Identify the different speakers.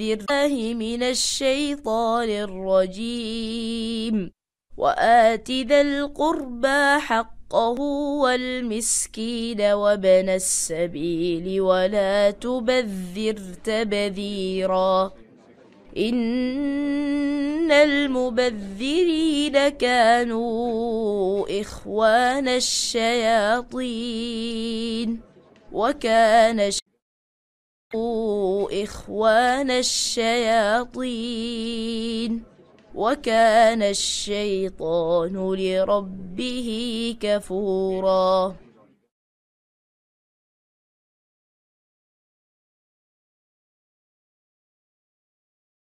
Speaker 1: الله من الشيطان الرجيم. وآت ذا القربى حقه والمسكين وابن السبيل ولا تبذر تبذيرا. إن المبذرين كانوا إخوان الشياطين. وكان إخوان الشياطين وكان الشيطان لربه كفوراً.